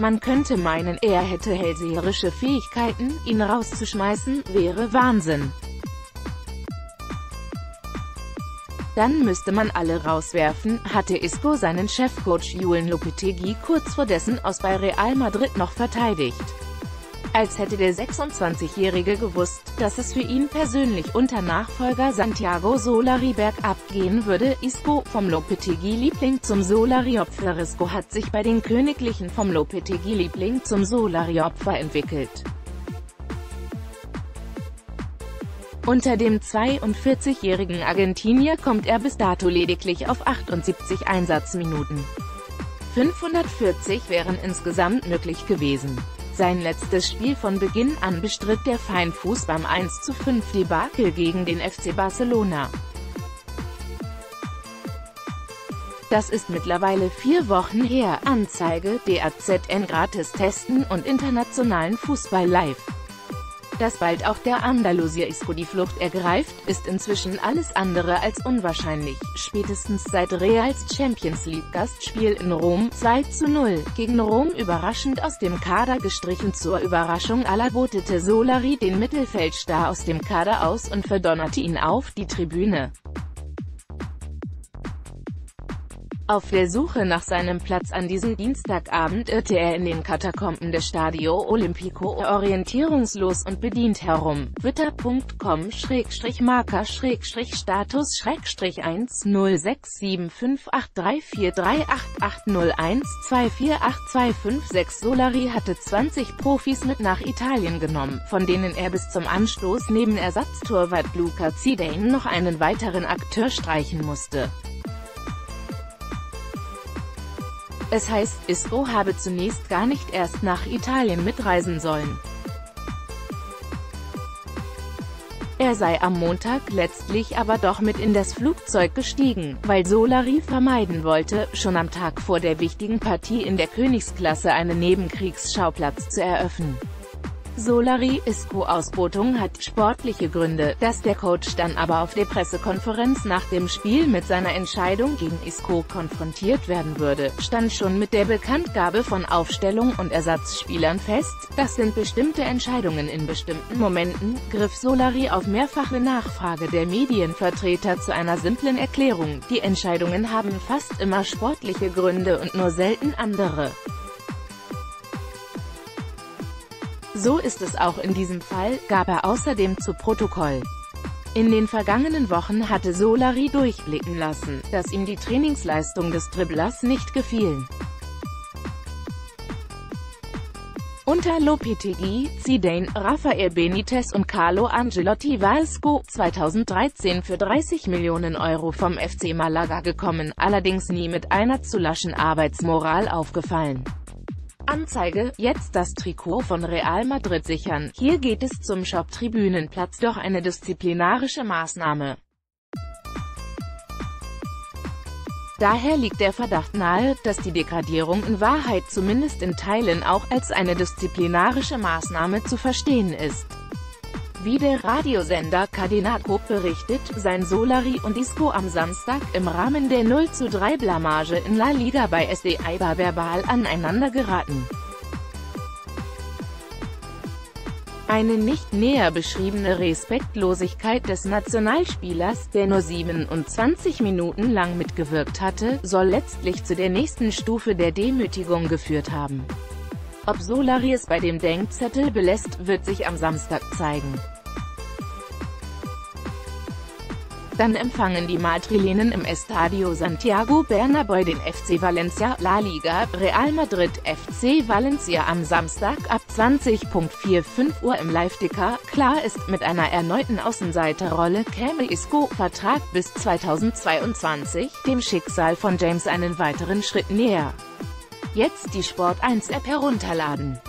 Man könnte meinen, er hätte hellseherische Fähigkeiten, ihn rauszuschmeißen, wäre Wahnsinn. Dann müsste man alle rauswerfen, hatte Isco seinen Chefcoach Julen Lopetegui kurz vor dessen aus bei Real Madrid noch verteidigt. Als hätte der 26-Jährige gewusst, dass es für ihn persönlich unter Nachfolger Santiago Solari bergab gehen würde. Isco, vom Lopetegui-Liebling zum Solari-Opfer Isco hat sich bei den Königlichen vom Lopetegui-Liebling zum Solari-Opfer entwickelt. Unter dem 42-jährigen Argentinier kommt er bis dato lediglich auf 78 Einsatzminuten. 540 wären insgesamt möglich gewesen. Sein letztes Spiel von Beginn an bestritt der Feinfuß beim 1:5 Debakel gegen den FC Barcelona. Das ist mittlerweile vier Wochen her. Anzeige, DAZN gratis testen und internationalen Fußball live. Dass bald auch der Andalusier Isco die Flucht ergreift, ist inzwischen alles andere als unwahrscheinlich. Spätestens seit Reals Champions League Gastspiel in Rom 2 zu 0 gegen Rom überraschend aus dem Kader gestrichen zur Überraschung aller botete Solari den Mittelfeldstar aus dem Kader aus und verdonnerte ihn auf die Tribüne. Auf der Suche nach seinem Platz an diesem Dienstagabend irrte er in den Katakomben des Stadio Olimpico orientierungslos und bedient herum. Twitter.com-marker-status 1067583438801248256 Solari hatte 20 Profis mit nach Italien genommen, von denen er bis zum Anstoß neben Ersatztorwart Luca Zidane noch einen weiteren Akteur streichen musste. Es heißt, Isco habe zunächst gar nicht erst nach Italien mitreisen sollen. Er sei am Montag letztlich aber doch mit in das Flugzeug gestiegen, weil Solari vermeiden wollte, schon am Tag vor der wichtigen Partie in der Königsklasse einen Nebenkriegsschauplatz zu eröffnen. Solari Isco-Ausbotung hat sportliche Gründe, dass der Coach dann aber auf der Pressekonferenz nach dem Spiel mit seiner Entscheidung gegen Isco konfrontiert werden würde, stand schon mit der Bekanntgabe von Aufstellung und Ersatzspielern fest, das sind bestimmte Entscheidungen in bestimmten Momenten, griff Solari auf mehrfache Nachfrage der Medienvertreter zu einer simplen Erklärung, die Entscheidungen haben fast immer sportliche Gründe und nur selten andere. So ist es auch in diesem Fall, gab er außerdem zu Protokoll. In den vergangenen Wochen hatte Solari durchblicken lassen, dass ihm die Trainingsleistung des Dribblers nicht gefiel. Unter Lopetegui, Zidane, Rafael Benitez und Carlo Angelotti war Isco 2013 für 30 Millionen Euro vom FC Malaga gekommen, allerdings nie mit einer zu laschen Arbeitsmoral aufgefallen. Anzeige, jetzt das Trikot von Real Madrid sichern. Hier geht es zum Shop-Tribünenplatz doch eine disziplinarische Maßnahme. Daher liegt der Verdacht nahe, dass die Degradierung in Wahrheit zumindest in Teilen auch als eine disziplinarische Maßnahme zu verstehen ist. Wie der Radiosender Cadena berichtet, seien Solari und Isco am Samstag im Rahmen der 0 zu 3 Blamage in La Liga bei SD Eibar verbal aneinander geraten. Eine nicht näher beschriebene Respektlosigkeit des Nationalspielers, der nur 27 Minuten lang mitgewirkt hatte, soll letztlich zu der nächsten Stufe der Demütigung geführt haben. Ob Solari es bei dem Denkzettel belässt, wird sich am Samstag zeigen. Dann empfangen die Madrilenen im Estadio Santiago Bernabéu den FC Valencia, La Liga, Real Madrid, FC Valencia am Samstag ab 20.45 Uhr im Live-Ticker. Klar ist, mit einer erneuten Außenseiterrolle käme Isco, Vertrag bis 2022, dem Schicksal von James einen weiteren Schritt näher. Jetzt die Sport 1 App herunterladen.